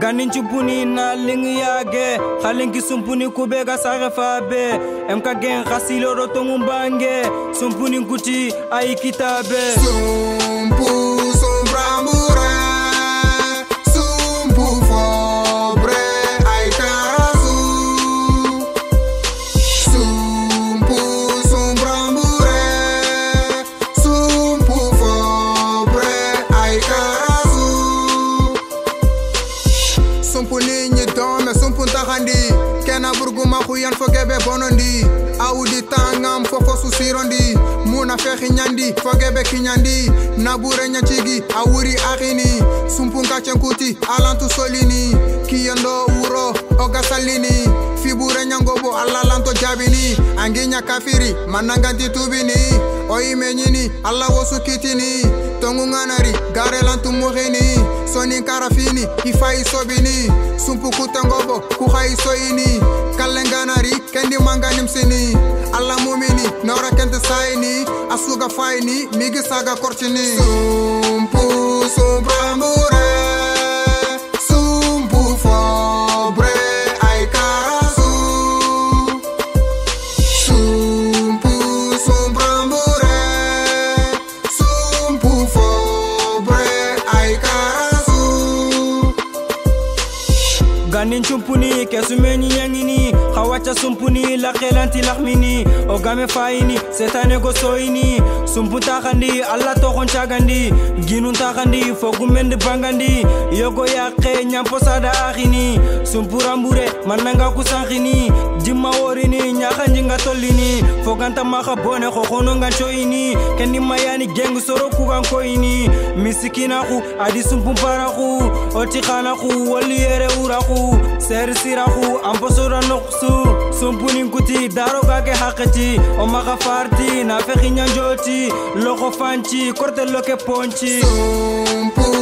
ganin cumpuni na lingi yage halinki sumpuni kube ga sage fabe. Em ka gen khasilo ro to mumbange sumpuni kuti kitabe Sumpu Sumpu ninyi dome sumpu ntakandi Kena burguma khuyan fogebe bonondi. Audi tangam fofo susirondi Muna fexi nyandi fogebe kinyandi Nabure nyachigi awuri akhini Sumpu nkachenkuti alantu solini. Kiyendo wuro oga salini Fibure nyangobo alalanto jabini. Anginya kafiri mananganti tubini Oime nyini alla wosu kitini Tongu nganari gare muhini Soni karafini ifai sobini Sumpu kutangobo kuhai soini Kalenganari kendi mangani msini. Alla mumini nora kente saini. Asuga faini migi saga korchini. Sumpu sumpramure karasu ganin chumpuni kesumeni yangini? Khawacha sumpuni la khelanti lakhmini o game faini setane go soini. Sumputa khandi alla to khon chagandi ginun ta khandi fogumende bangandi. Yogo yaqe nyampo sada akhini. Sumpurambure mananga kusankhini. Jimma worini nyakhanji nga tollini foganta makha bone nga choini kendi mayani geng soro kugan koini misikina khu adi sumpumpara khu. Oti khana khu wali yere ura seerisirahu ambosoranoqsu sumpuninkuti darogage haqiti omaga farti nafe xiñanjoti loxo fanci korteloke ponci Sumpu.